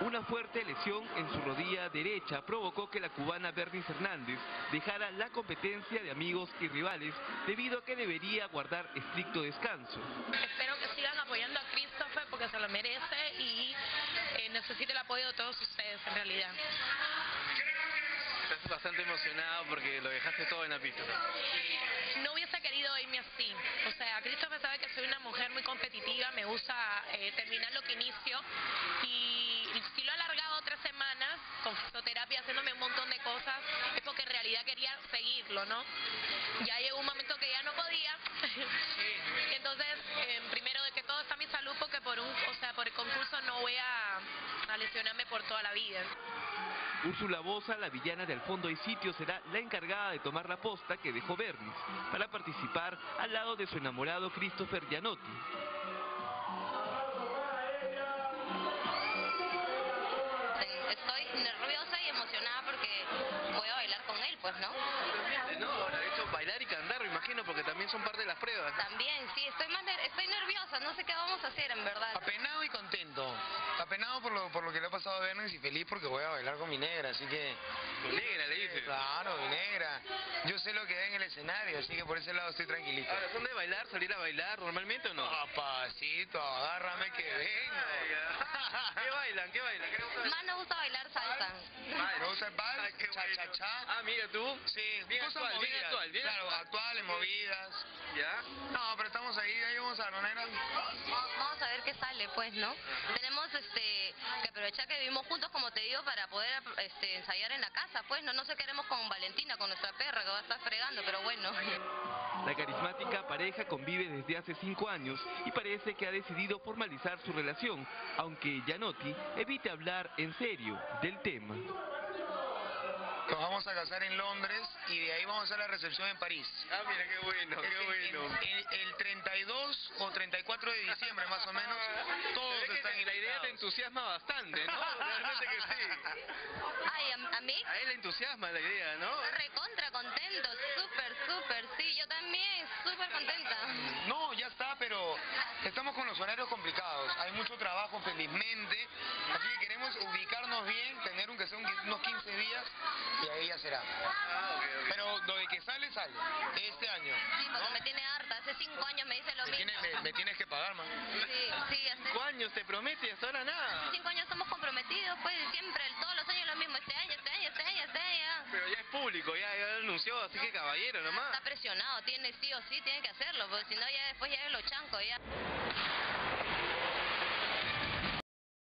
Una fuerte lesión en su rodilla derecha provocó que la cubana Bernice Hernández dejara la competencia de amigos y rivales debido a que debería guardar estricto descanso. Espero que sigan apoyando a Christopher porque se lo merece y eh, necesita el apoyo de todos ustedes en realidad. Estás bastante emocionado porque lo dejaste todo en la pista. No hubiese querido irme así. O sea, mujer muy competitiva, me gusta eh, terminar lo que inicio y si lo he alargado tres semanas con fisioterapia haciéndome un montón de cosas es porque en realidad quería seguirlo, ¿no? Ya llegó un momento que ya no podía. Entonces, eh, primero de que todo está mi salud porque por un, o sea, por el concurso no voy a lesionarme por toda la vida. Úrsula Bosa, la villana del fondo y sitio, será la encargada de tomar la posta que dejó Bernis para participar al lado de su enamorado Christopher Gianotti. Estoy nerviosa y emocionada porque voy a bailar con él, pues, ¿no? No, ahora de hecho bailar y cantar, me imagino, porque también son parte de las pruebas. También, sí, estoy, más ner- estoy nerviosa, no sé qué vamos a hacer, en verdad. Apenado y contento. Apenado por lo, por lo que le ha pasado a Bernis y feliz porque voy a bailar con mi negra, así que... Tu negra, le dices. Claro, mi negra. Yo sé lo que da en el escenario, así que por ese lado estoy tranquilito. Ahora, ¿son de bailar, salir a bailar normalmente o no? Papacito, agárrame que vengo. ¿Qué bailan? ¿Qué bailan? ¿Qué les gusta? Más nos gusta bailar salsa. Me gusta el vals, Ay, qué cha, bueno. cha, cha. Ah, mira tú. Sí, Bien cosas actual, bien movidas. actual, bien Claro, actual. actuales, movidas. ¿Ya? No, pero estamos ahí, ahí vamos a la negra. Vamos a ver qué sale, pues, ¿no? Tenemos este que aprovechar que vivimos juntos, como te digo, para poder este, ensayar en la casa, pues, no, no sé qué haremos con Valentina, con nuestra perra, que va a estar fregando, pero bueno. La carismática pareja convive desde hace cinco años y parece que ha decidido formalizar su relación, aunque Gianotti evite hablar en serio del tema. Nos vamos a casar en Londres y de ahí vamos a hacer la recepción en París. Ah, mira, qué bueno, Es qué el- bueno. El, el 32 o 34 de diciembre más o menos, todos Se ve que están la idea te entusiasma bastante, ¿no? Realmente que sí. Ay, a, a mí, A él le entusiasma la idea, ¿no? recontra contento, súper, súper, sí, yo también, súper contenta. No, ya está, pero estamos con los horarios complicados. Hay mucho trabajo, felizmente. Así que queremos ubicarnos bien, tener un que sea un- unos 15 días y ahí ya será. Ah. Pero lo de que sale, sale. Este año. Sí, porque me tiene harta, hace cinco años me dice lo Me, mismo. tiene- me- me tienes que pagar, man. Sí, sí, hace Cinco años te promete y hasta ahora nada. cinco años estamos comprometidos, pues, siempre, todos los años lo mismo, este año, público, ya, ya lo anunció, así que caballero nomás. Está presionado, tiene sí o sí, tiene que hacerlo, porque si no ya después ya es lo chanco, ya.